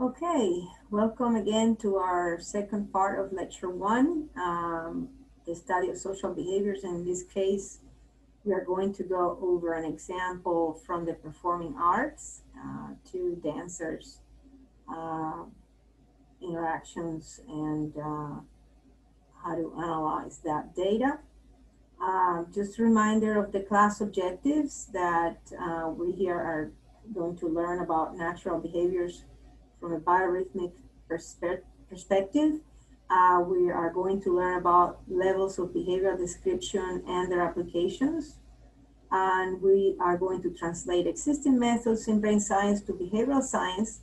Okay, welcome again to our second part of lecture one, um, the study of social behaviors. In this case, we are going to go over an example from the performing arts, uh, two dancers, uh, interactions, and uh, how to analyze that data. Uh, just a reminder of the class objectives that uh, we here are going to learn about natural behaviors from a biorhythmic perspe perspective. Uh, we are going to learn about levels of behavioral description and their applications. And we are going to translate existing methods in brain science to behavioral science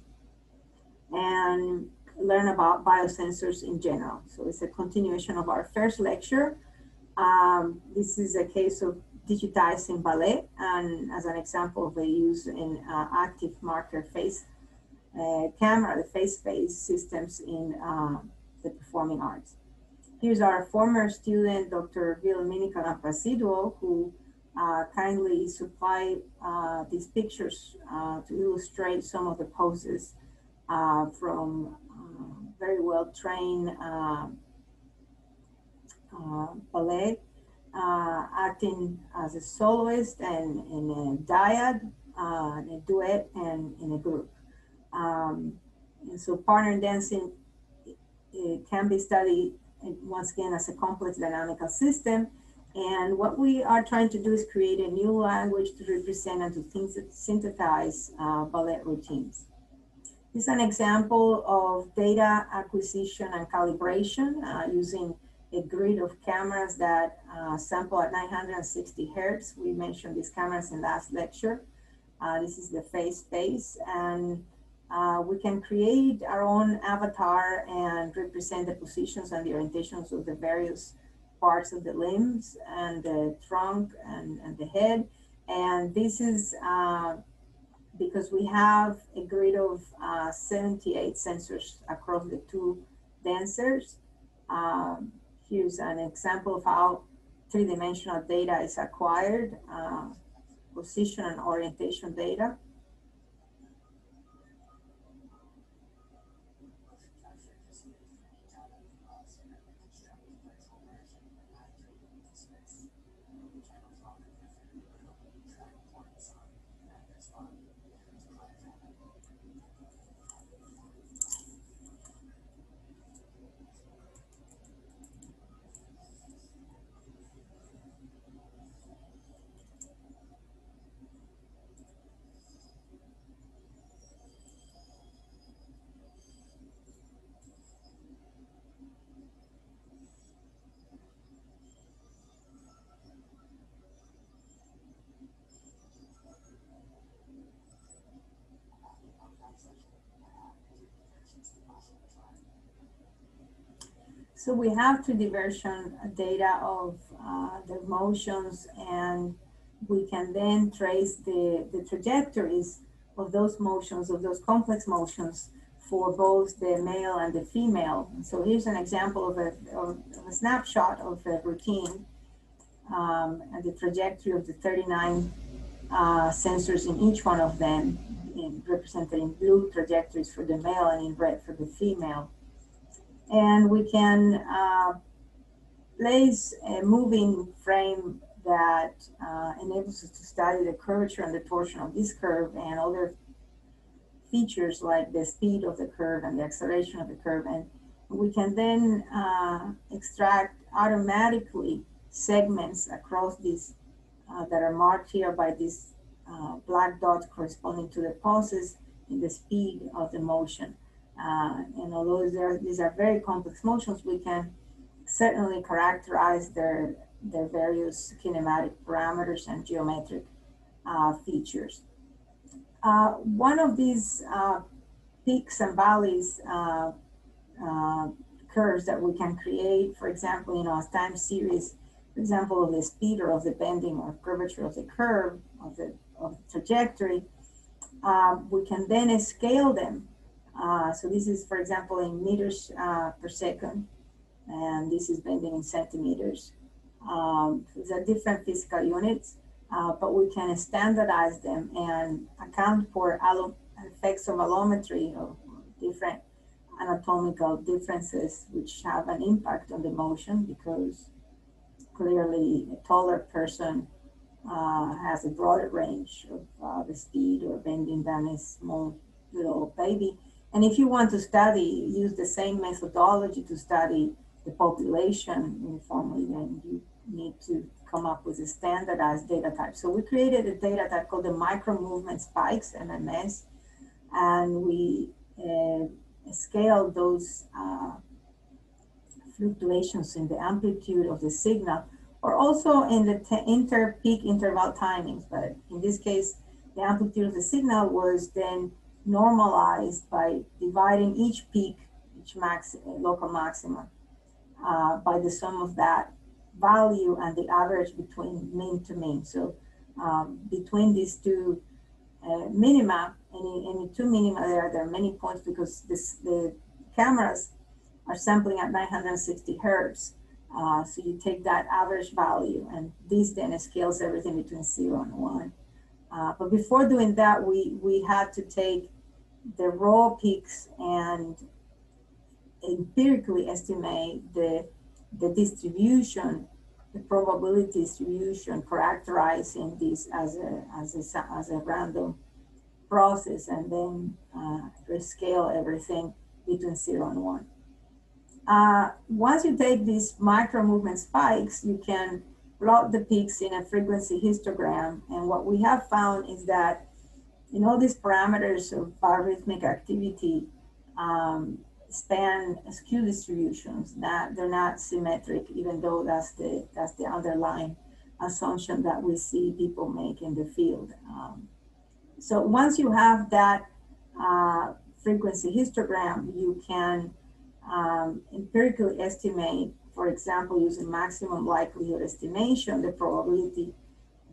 and learn about biosensors in general. So it's a continuation of our first lecture. Um, this is a case of digitizing ballet and as an example of the use in uh, active marker face camera, the PhaseSpace systems in uh, the performing arts. Here's our former student, Dr. Vilelmini Kalampratsidou, who uh, kindly supplied uh, these pictures uh, to illustrate some of the poses uh, from very well-trained ballet, acting as a soloist and in a dyad, in a duet, and in a group. Um, and so partner dancing it can be studied once again as a complex dynamical system. And what we are trying to do is create a new language to represent and to synthesize uh, ballet routines. This is an example of data acquisition and calibration uh, using a grid of cameras that uh, sample at 960 hertz. We mentioned these cameras in last lecture. Uh, this is the phase space and uh, we can create our own avatar and represent the positions and the orientations of the various parts of the limbs and the trunk and, and the head. And this is uh, because we have a grid of uh, 78 sensors across the two dancers. Um, here's an example of how three-dimensional data is acquired, uh, position and orientation data. So we have two diversion data of uh, the motions and we can then trace the, the trajectories of those motions, of those complex motions for both the male and the female. so here's an example of a, of a snapshot of a routine um, and the trajectory of the 39 uh, sensors in each one of them, in, represented in blue trajectories for the male and in red for the female and we can uh, place a moving frame that uh, enables us to study the curvature and the torsion of this curve and other features like the speed of the curve and the acceleration of the curve. And we can then uh, extract automatically segments across these uh, that are marked here by these uh, black dots corresponding to the pulses in the speed of the motion. Uh, and although these are very complex motions, we can certainly characterize their, their various kinematic parameters and geometric uh, features. Uh, one of these uh, peaks and valleys uh, uh, curves that we can create, for example, you know, a time series, for example, of the speed or of the bending or curvature of the curve of the, of the trajectory, we can then scale them uh, so this is, for example, in meters uh, per second, and this is bending in centimeters. Um, these are different physical units, uh, but we can standardize them and account for effects of allometry or different anatomical differences which have an impact on the motion because clearly a taller person uh, has a broader range of uh, the speed or bending than a small little baby. And if you want to study, use the same methodology to study the population uniformly, then you need to come up with a standardized data type. So we created a data type called the micro movement spikes, MMS, and we uh, scaled those uh, fluctuations in the amplitude of the signal or also in the inter-peak interval timings. But in this case, the amplitude of the signal was then normalized by dividing each peak, each max, local maximum, uh, by the sum of that value and the average between mean to mean. So um, between these two uh, minima, any, any two minima there, there are many points because this, the cameras are sampling at 960 hertz. Uh, so you take that average value and this then scales everything between zero and one. Uh, but before doing that, we, we had to take the raw peaks and empirically estimate the, the distribution, the probability distribution characterizing this as a, as a, as a random process and then uh, rescale everything between zero and one. Uh, once you take these micro movement spikes, you can plot the peaks in a frequency histogram. And what we have found is that in all these parameters of biorhythmic activity um, span skew distributions. That they're not symmetric, even though that's the that's the underlying assumption that we see people make in the field. Um, so once you have that uh, frequency histogram, you can um, empirically estimate, for example, using maximum likelihood estimation, the probability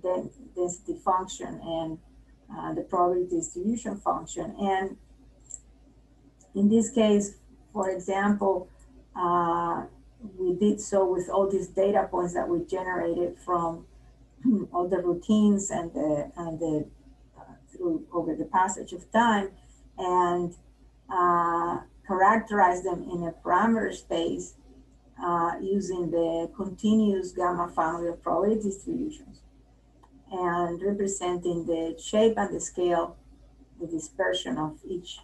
density function and uh, the probability distribution function. And in this case, for example, uh, we did so with all these data points that we generated from all the routines and the, and the uh, through over the passage of time and uh, characterize them in a parameter space uh, using the continuous gamma family of probability distributions and representing the shape and the scale, the dispersion of each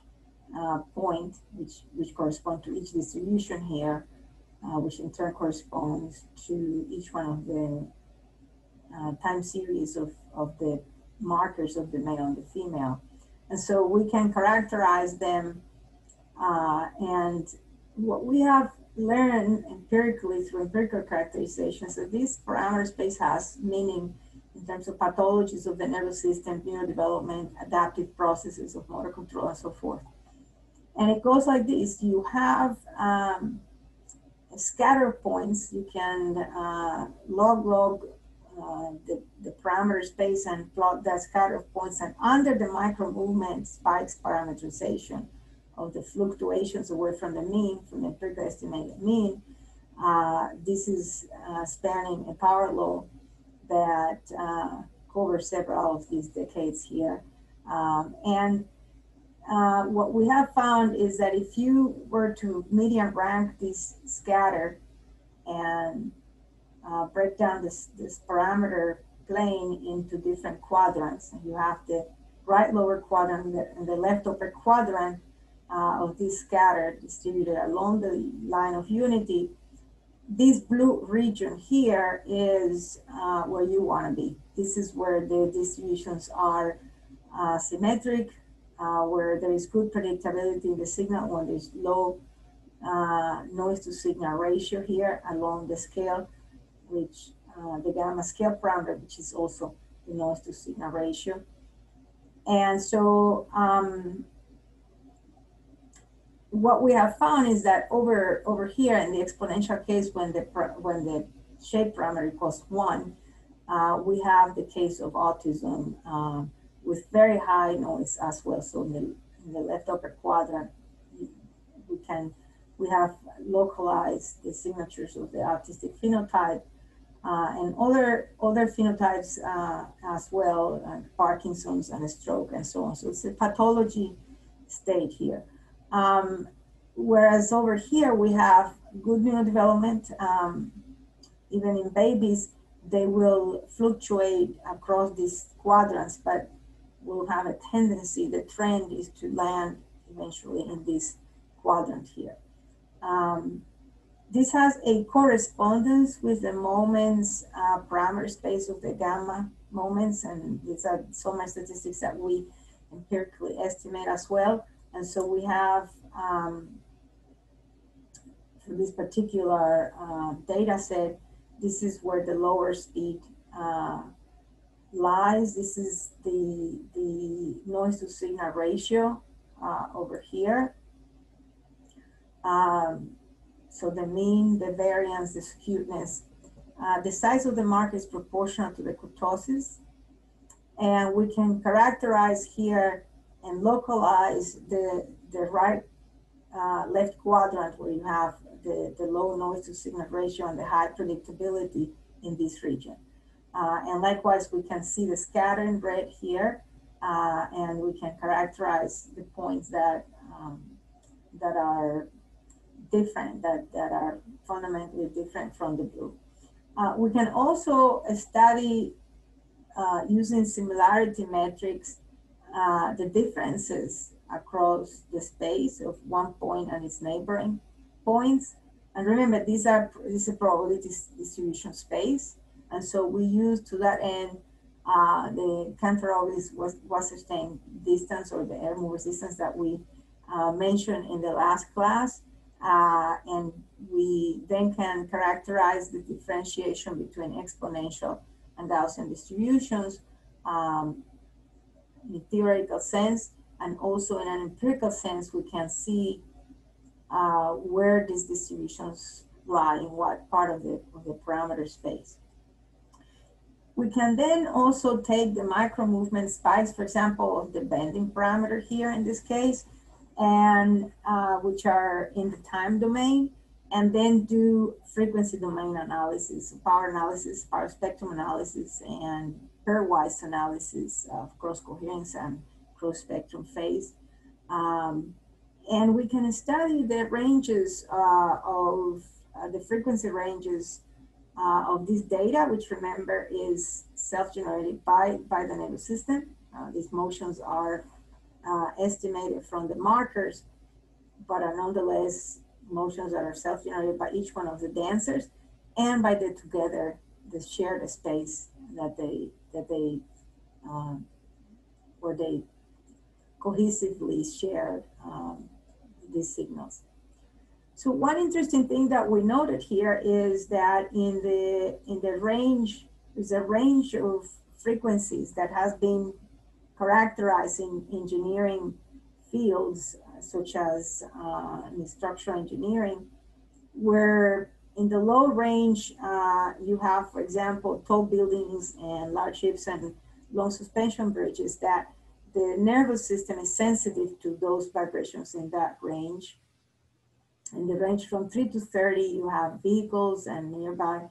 uh, point, which, which correspond to each distribution here, uh, which in turn corresponds to each one of the uh, time series of, of the markers of the male and the female. And so we can characterize them uh, and what we have learned empirically through empirical characterizations that this parameter space has meaning in terms of pathologies of the nervous system, neurodevelopment, adaptive processes of motor control, and so forth. And it goes like this. You have um, scatter points, you can uh, log log uh, the, the parameter space and plot that scatter points, and under the micro movement spikes parameterization of the fluctuations away from the mean, from the empirical estimated mean. Uh, this is uh, spanning a power law that uh, covers several of these decades here. Um, and uh, what we have found is that if you were to median rank this scatter and uh, break down this, this parameter plane into different quadrants, and you have the right lower quadrant and the left upper quadrant uh, of this scatter distributed along the line of unity, this blue region here is uh, where you want to be. This is where the distributions are uh, symmetric, uh, where there is good predictability in the signal, when there's low uh, noise to signal ratio here along the scale, which uh, the gamma scale parameter, which is also the noise to signal ratio. And so um, what we have found is that over over here in the exponential case, when the when the shape parameter equals one, uh, we have the case of autism uh, with very high noise as well. So in the, in the left upper quadrant, we can we have localized the signatures of the autistic phenotype uh, and other other phenotypes uh, as well, Parkinson's and a stroke and so on. So it's a pathology state here. Um, whereas over here we have good neurodevelopment, um, even in babies, they will fluctuate across these quadrants, but will have a tendency, the trend is to land eventually in this quadrant here. Um, this has a correspondence with the moments uh, parameter space of the gamma moments, and these are some statistics that we empirically estimate as well. And so we have um, for this particular uh, data set, this is where the lower speed uh, lies. This is the, the noise to signal ratio uh, over here. Um, so the mean, the variance, the skewness. Uh, the size of the mark is proportional to the kurtosis. And we can characterize here and localize the, the right uh, left quadrant where you have the, the low noise to signal ratio and the high predictability in this region. Uh, and likewise, we can see the scattering red here, uh, and we can characterize the points that um, that are different, that, that are fundamentally different from the blue. Uh, we can also study uh, using similarity metrics uh, the differences across the space of one point and its neighboring points. And remember, these are this is a probability distribution space. And so we use to that end uh, the Kantorovich was Wasserstein distance or the earth mover's distance that we uh, mentioned in the last class. Uh, and we then can characterize the differentiation between exponential and Gaussian distributions um, in a theoretical sense. And also in an empirical sense, we can see uh, where these distributions lie in what part of the, of the parameter space. We can then also take the micro movement spikes, for example, of the bending parameter here in this case, and uh, which are in the time domain, and then do frequency domain analysis, power analysis, power spectrum analysis, and pairwise analysis of cross coherence and cross spectrum phase. Um, and we can study the ranges uh, of uh, the frequency ranges uh, of this data, which remember is self-generated by, by the nervous system. Uh, these motions are uh, estimated from the markers, but are nonetheless motions that are self-generated by each one of the dancers and by the together, the shared space that they, that they, or they cohesively shared um, these signals. So one interesting thing that we noted here is that in the in the range is a range of frequencies that has been characterized in engineering fields uh, such as uh, in structural engineering, where in the low range uh, you have, for example, tall buildings and large ships and long suspension bridges that the nervous system is sensitive to those vibrations in that range. In the range from 3 to 30, you have vehicles and nearby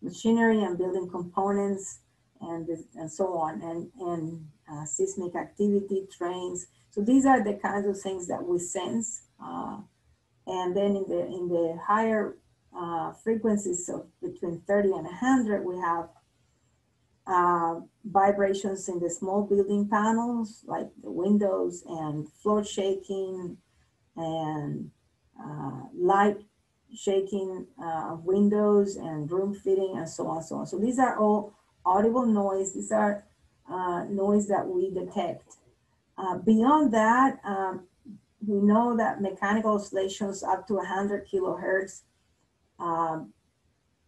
machinery and building components and, and so on, and, and uh, seismic activity, trains. So these are the kinds of things that we sense. Uh, and then in the, in the higher uh, frequencies of between 30 and 100, we have uh, vibrations in the small building panels, like the windows and floor shaking and uh, light shaking uh, of windows and room fitting and so on, so on. So these are all audible noise. These are uh, noise that we detect. Uh, beyond that, um, we know that mechanical oscillations up to 100 kilohertz um,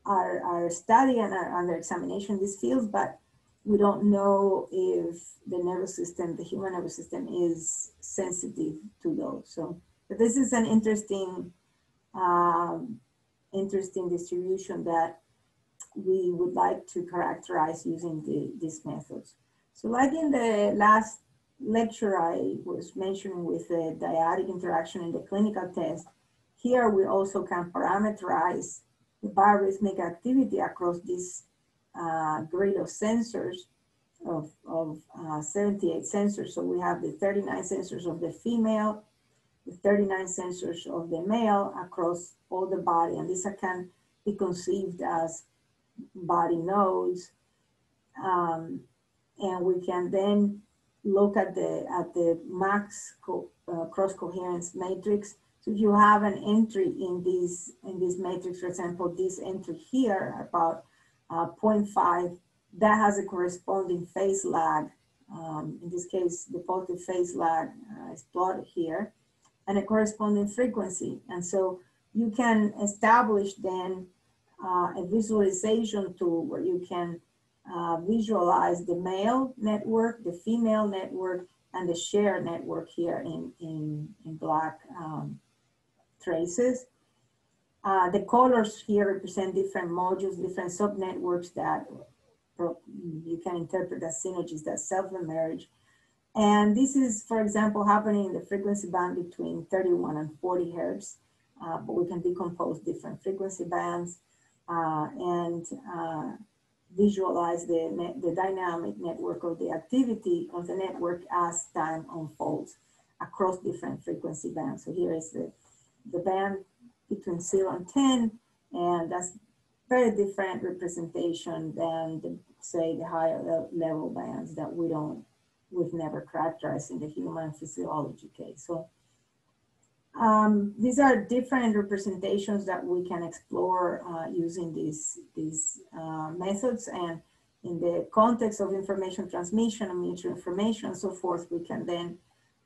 are, are studied and are under examination in these fields, but we don't know if the nervous system, the human nervous system is sensitive to those. So this is an interesting, um, interesting distribution that we would like to characterize using the, these methods. So like in the last lecture I was mentioning with the dyadic interaction in the clinical test, here we also can parameterize the biorhythmic activity across this uh, grid of sensors of, of uh, 78 sensors. So we have the 39 sensors of the female the 39 sensors of the male across all the body. And this can be conceived as body nodes. Um, and we can then look at the at the max co uh, cross coherence matrix. So you have an entry in this in this matrix, for example, this entry here about uh, 0.5, that has a corresponding phase lag. Um, in this case, the positive phase lag uh, is plotted here, and a corresponding frequency. And so you can establish then uh, a visualization tool where you can uh, visualize the male network, the female network, and the shared network here in, in, in black um, traces. Uh, the colors here represent different modules, different subnetworks that you can interpret as synergies that self-emerge. And this is, for example, happening in the frequency band between 31 and 40 hertz, uh, but we can decompose different frequency bands uh, and uh, visualize the, the dynamic network of the activity of the network as time unfolds across different frequency bands. So here is the, the band between zero and 10, and that's very different representation than the, say the higher level bands that we don't, we've never characterized in the human physiology case. So um, these are different representations that we can explore uh, using these, these uh, methods and in the context of information transmission and mutual information and so forth, we can then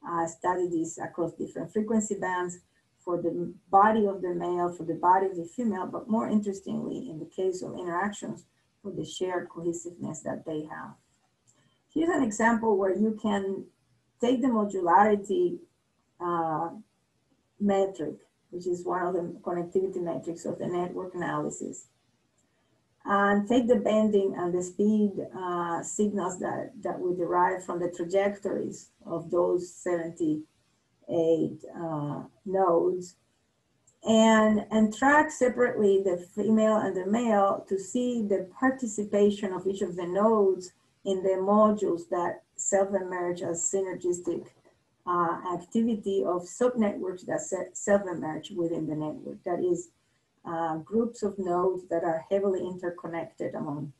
uh, study this across different frequency bands for the body of the male, for the body of the female, but more interestingly, in the case of interactions, for the shared cohesiveness that they have. Here's an example where you can take the modularity uh, metric, which is one of the connectivity metrics of the network analysis. And take the bending and the speed uh, signals that, that we derive from the trajectories of those 78 uh, nodes and, and track separately the female and the male to see the participation of each of the nodes in the modules that self-emerge as synergistic uh, activity of subnetworks that self-emerge within the network. That is uh, groups of nodes that are heavily interconnected among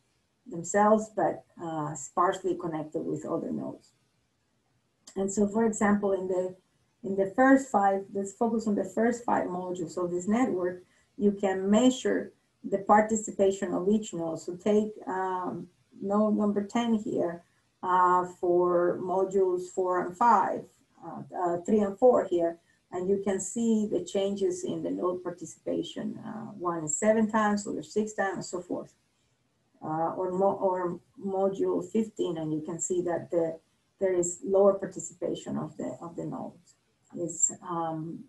themselves, but uh, sparsely connected with other nodes. And so, for example, in the in the first five, let's focus on the first five modules of this network, you can measure the participation of each node. So take um, node number 10 here uh, for modules four and five. Uh, uh, three and four here, and you can see the changes in the node participation. Uh, one is seven times, other six times, and so forth. or, mo or module 15, and you can see that the, there is lower participation of the of the nodes. Is um,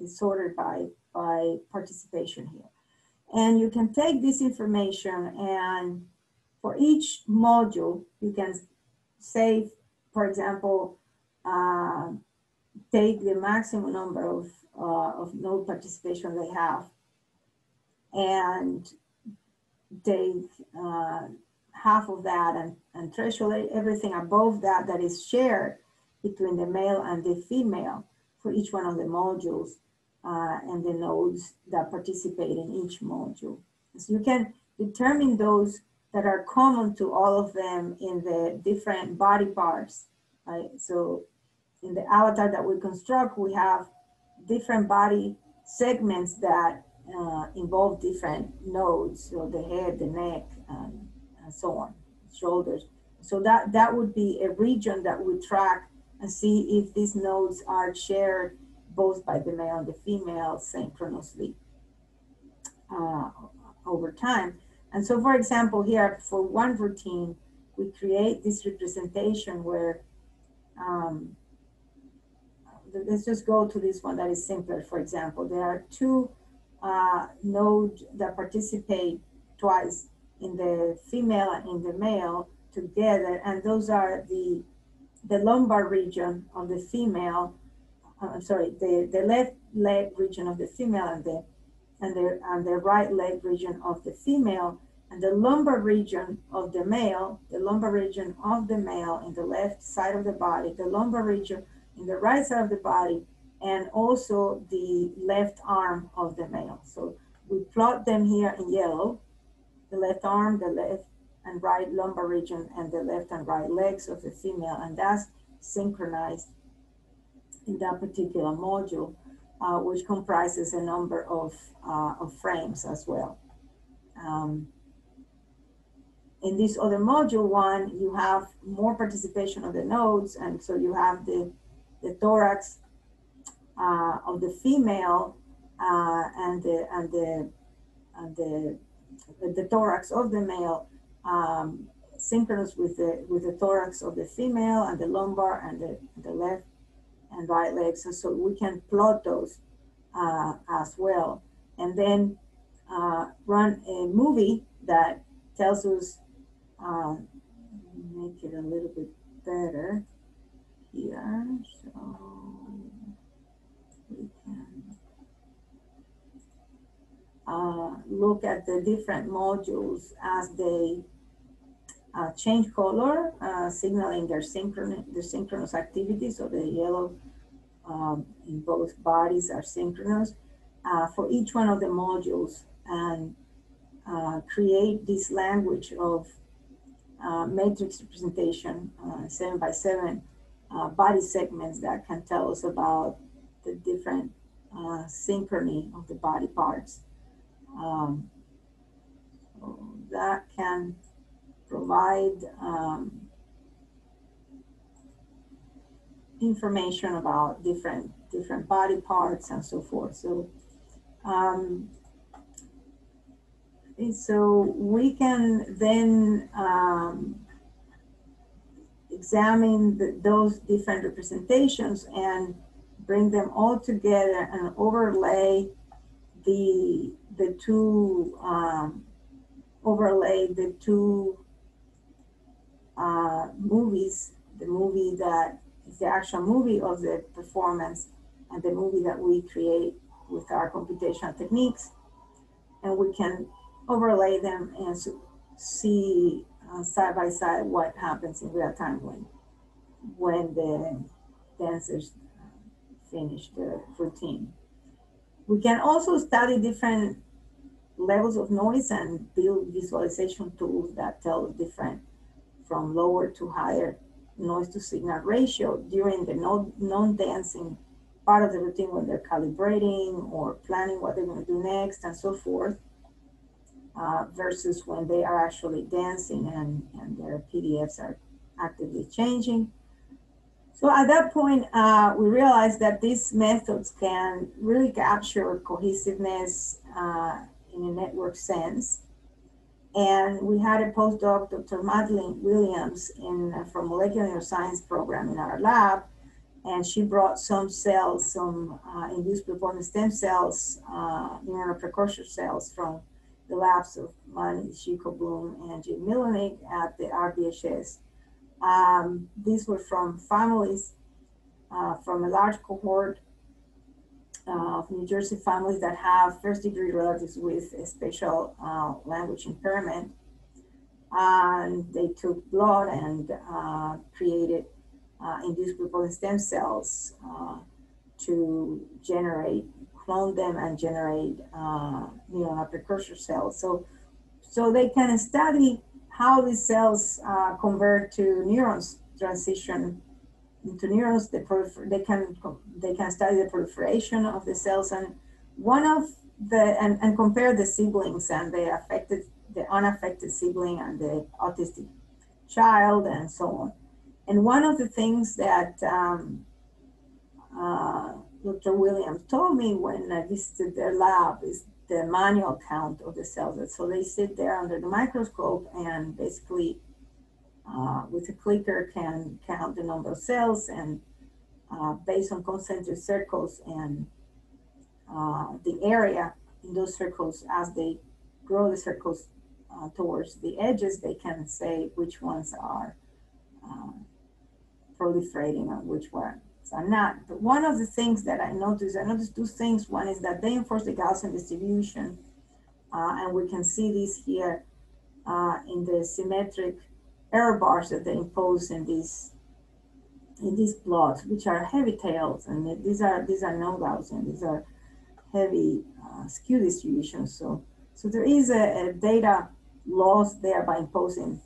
is sorted by by participation here, and you can take this information and for each module you can say, for example, uh, take the maximum number of, uh, of node participation they have and take uh, half of that and, and threshold everything above that that is shared between the male and the female for each one of the modules uh, and the nodes that participate in each module. So you can determine those that are common to all of them in the different body parts. Right? So in the avatar that we construct, we have different body segments that uh, involve different nodes, so the head, the neck, and, and so on, shoulders. So that, that would be a region that we track and see if these nodes are shared both by the male and the female synchronously uh, over time. And so, for example, here for one routine, we create this representation where um, let's just go to this one that is simpler, for example. There are two uh, nodes that participate twice in the female and in the male together, and those are the the lumbar region of the female, uh, I'm sorry, the, the left leg region of the female and the and the and the right leg region of the female, and the lumbar region of the male, the lumbar region of the male in the left side of the body, the lumbar region in the right side of the body and also the left arm of the male. So we plot them here in yellow, the left arm, the left and right lumbar region, and the left and right legs of the female, and that's synchronized in that particular module, uh, which comprises a number of, uh, of frames as well. Um, in this other module one, you have more participation of the nodes, and so you have the, the thorax uh, of the female uh, and the and the and the the thorax of the male um, synchronous with the with the thorax of the female and the lumbar and the, the left and right legs, and so we can plot those uh, as well, and then uh, run a movie that tells us um, make it a little bit better here. So we can uh, look at the different modules as they uh, change color, uh, signaling their synchronous, their synchronous activity. So the yellow um, in both bodies are synchronous uh, for each one of the modules and uh, create this language of uh, matrix representation, uh, seven by seven body segments that can tell us about the different synchrony of the body parts. Um, so that can provide um, information about different different body parts and so forth. So um, so we can then um, examine the, those different representations and bring them all together and overlay the the two um, overlay the two uh, movies the movie that is the actual movie of the performance and the movie that we create with our computational techniques and we can overlay them and see uh, side by side what happens in real time when when the dancers finish the routine. We can also study different levels of noise and build visualization tools that tell different from lower to higher noise to signal ratio during the non-dancing part of the routine when they're calibrating or planning what they're going to do next and so forth uh, versus when they are actually dancing and, and their PDFs are actively changing. So at that point, uh, we realized that these methods can really capture cohesiveness uh, in a network sense. And we had a postdoc, Dr. Madeline Williams, in uh, from molecular neuroscience program in our lab, and she brought some cells, some uh, induced pluripotent stem cells, uh, precursor cells from the labs of Mani Bloom and Jim Millonig at the RBHS. Um, these were from families uh, from a large cohort of New Jersey families that have first degree relatives with special uh, language impairment. And they took blood and uh, created uh, induced pluripotent stem cells uh, to generate clone them and generate uh, precursor cells. So, so they can study how these cells uh, convert to neurons, transition into neurons. They, they can they can study the proliferation of the cells and one of the and, and compare the siblings and the affected the unaffected sibling and the autistic child and so on. And one of the things that um, uh, Dr. Williams told me when I visited their lab is the manual count of the cells. So they sit there under the microscope and basically uh, with a clicker can count the number of cells and uh, based on concentric circles and uh, the area in those circles as they grow the circles uh, towards the edges, they can say which ones are uh, proliferating and which one are not. But one of the things that I noticed, I noticed two things. One is that they enforce the Gaussian distribution, and we can see this here in the symmetric error bars that they impose in these in these plots, which are heavy tails, and these are these are no Gaussian, these are heavy uh, skew distributions. So, so there is a, a data loss there by imposing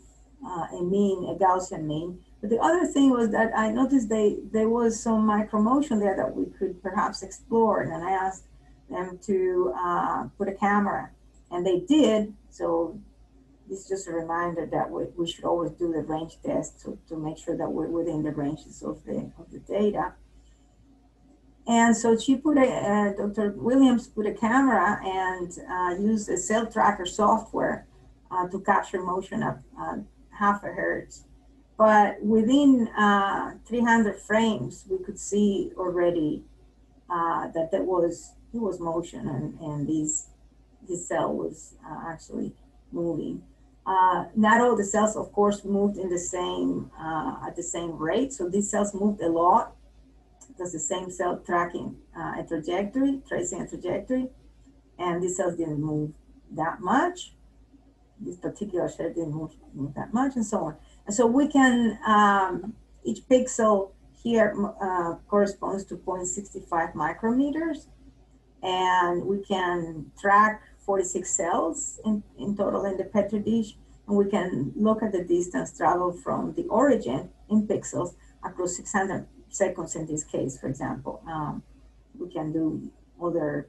uh, a mean, a Gaussian mean. But the other thing was that I noticed they, there was some micro motion there that we could perhaps explore. And I asked them to uh, put a camera, and they did. So is just a reminder that we, we should always do the range test to, to make sure that we're within the ranges of the, of the data. And so she put a, uh, Dr. Williams put a camera and uh, used a cell tracker software uh, to capture motion at half a hertz. But within uh, 300 frames, we could see already uh, that there was there was motion and, and these this cell was uh, actually moving. Uh, not all the cells, of course, moved in the same uh, at the same rate. So these cells moved a lot. Because the same cell tracking uh, a trajectory, tracing a trajectory, and these cells didn't move that much. This particular cell didn't move, move that much, and so on. And so we can um, each pixel here uh, corresponds to 0.65 micrometers, and we can track 46 cells in, in total in the Petri dish. And we can look at the distance traveled from the origin in pixels across 600 seconds in this case, for example. Um, we can do other,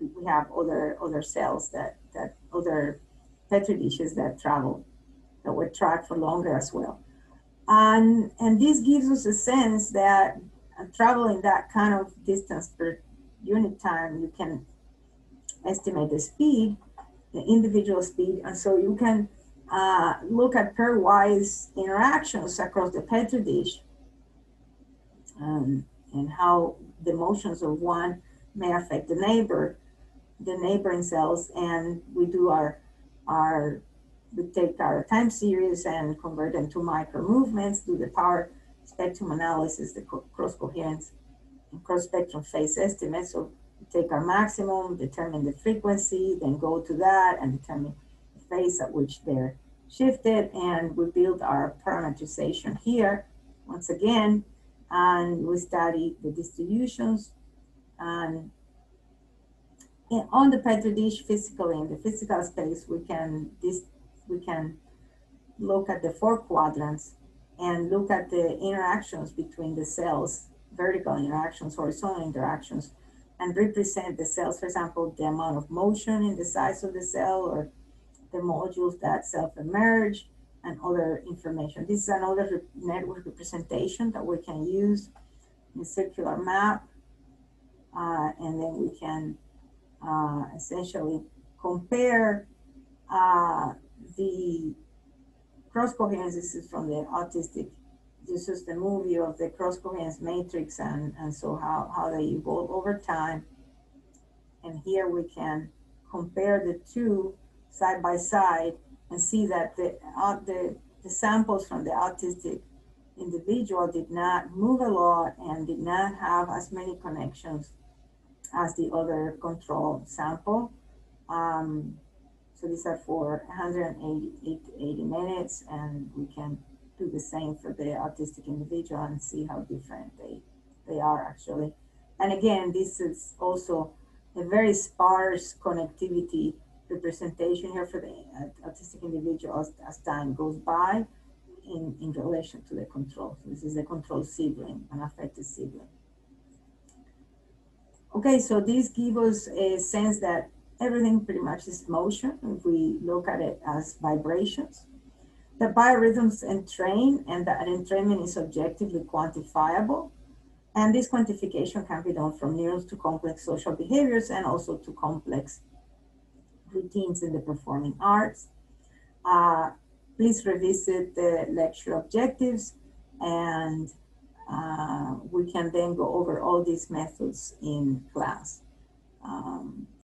we have other other cells that, that other Petri dishes that travel, that were tracked for longer as well. And, and this gives us a sense that uh, traveling that kind of distance per unit time, you can estimate the speed, the individual speed, and so you can uh, look at pairwise interactions across the petri dish um, and how the motions of one may affect the neighbor, the neighboring cells, and we do our our we take our time series and convert them to micro movements, do the power spectrum analysis, the cross coherence and cross spectrum phase estimate. So take our maximum, determine the frequency, then go to that and determine the phase at which they're shifted. And we build our parametrization here once again, and we study the distributions. And in, on the Petri dish physically, in the physical space, we can, this, we can look at the four quadrants and look at the interactions between the cells, vertical interactions, horizontal interactions, and represent the cells, for example, the amount of motion in the size of the cell or the modules that self-emerge and other information. This is another network representation that we can use in circular map. Uh, and then we can uh, essentially compare uh, the cross coherence. This is from the autistic this is the movie of the cross coherence matrix and, and so how, how they evolve over time. And here we can compare the two side by side and see that the, uh, the, the samples from the autistic individual did not move a lot and did not have as many connections as the other control sample. Um, so these are for 180 80 minutes and we can do the same for the autistic individual and see how different they, they are actually. And again, this is also a very sparse connectivity representation here for the uh, autistic individual as, time goes by in, in relation to the control. So this is the control sibling, an affected sibling. Okay, so this gives us a sense that everything pretty much is motion if we look at it as vibrations. The biorhythms entrain and the entrainment is objectively quantifiable. And this quantification can be done from neurons to complex social behaviors and also to complex routines in the performing arts. Uh, please revisit the lecture objectives and uh, we can then go over all these methods in class. Um,